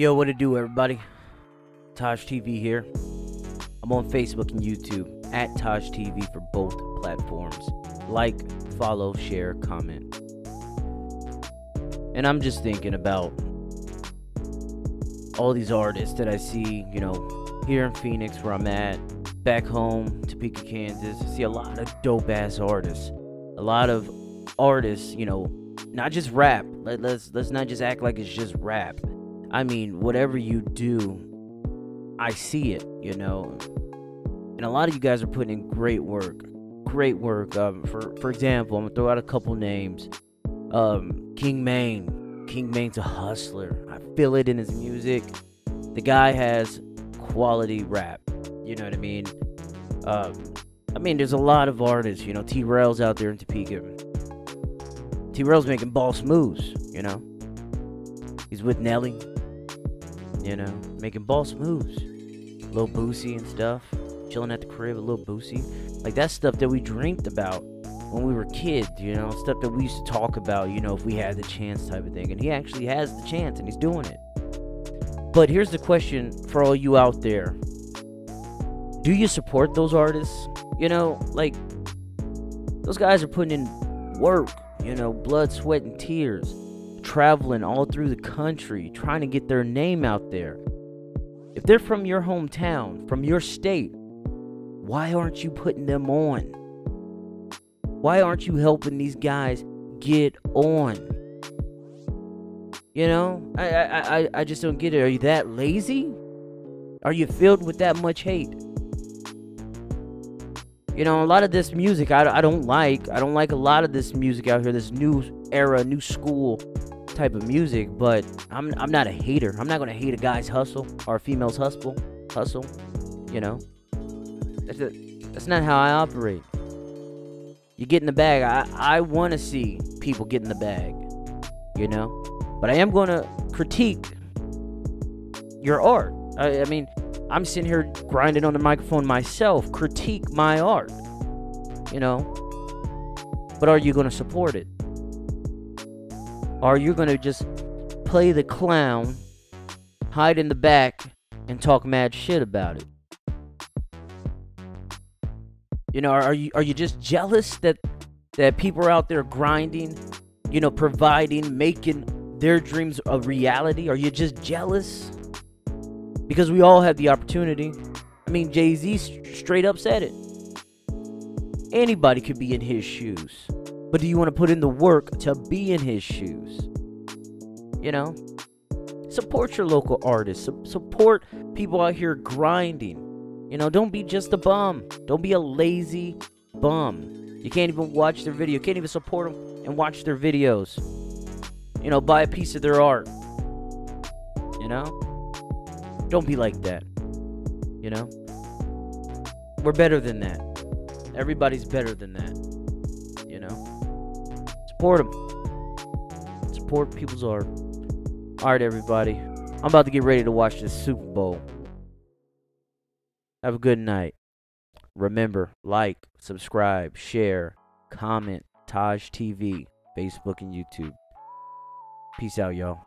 Yo, what to do, everybody? TaijhTV here. I'm on Facebook and YouTube at TaijhTV for both platforms. Like, follow, share, comment. And I'm just thinking about all these artists that I see, you know, here in Phoenix where I'm at, back home, Topeka, Kansas. I see a lot of dope ass artists. A lot of artists, you know, not just rap. Let, let's let's not just act like it's just rap. I mean, whatever you do, I see it, you know. And a lot of you guys are putting in great work. Great work. Um, for for example, I'm gonna throw out a couple names. Um, King Maine. King Maine's a hustler. I feel it in his music. The guy has quality rap. You know what I mean? Um, I mean, there's a lot of artists. You know, T. Rail's out there in Topeka. T. Rail's making boss moves. You know, he's with Nelly. You know, making boss moves. Little Boosie and stuff. Chilling at the crib, a little Boosie. Like that stuff that we dreamed about when we were kids, you know, stuff that we used to talk about, you know, if we had the chance type of thing. And he actually has the chance and he's doing it. But here's the question for all you out there Do you support those artists? You know, like, those guys are putting in work, you know, blood, sweat, and tears, traveling all through the country, trying to get their name out there. If they're from your hometown, from your state, why aren't you putting them on? Why aren't you helping these guys get on? You know, I, I, I, I just don't get it. Are you that lazy? Are you filled with that much hate? You know, a lot of this music I, I don't like. I don't like a lot of this music out here, this new era, new school type of music, but I'm, I'm not a hater. I'm not to hate a guy's hustle or a female's hustle. Hustle, you know. That's, a, that's not how I operate. You get in the bag. I, I want to see people get in the bag, you know? But I am to critique your art. I, I mean, I'm sitting here grinding on the microphone myself, critique my art, you know? But are you to support it? Are you going to just play the clown, hide in the back, and talk mad shit about it? You know, are you are you just jealous that that people are out there grinding, you know, providing, making their dreams a reality? Are you just jealous? Because we all have the opportunity. I mean, Jay-Z straight up said it. Anybody could be in his shoes. But do you want to put in the work to be in his shoes? You know? Support your local artists. Su- support people out here grinding. You know, don't be just a bum. Don't be a lazy bum. You can't even watch their video. You can't even support them and watch their videos. You know, buy a piece of their art. You know? Don't be like that. You know? We're better than that. Everybody's better than that. Support them. Support people's art. Alright, everybody. I'm about to get ready to watch this Super Bowl. Have a good night. Remember, like, subscribe, share, comment, TaijhTV, Facebook, and YouTube. Peace out, y'all.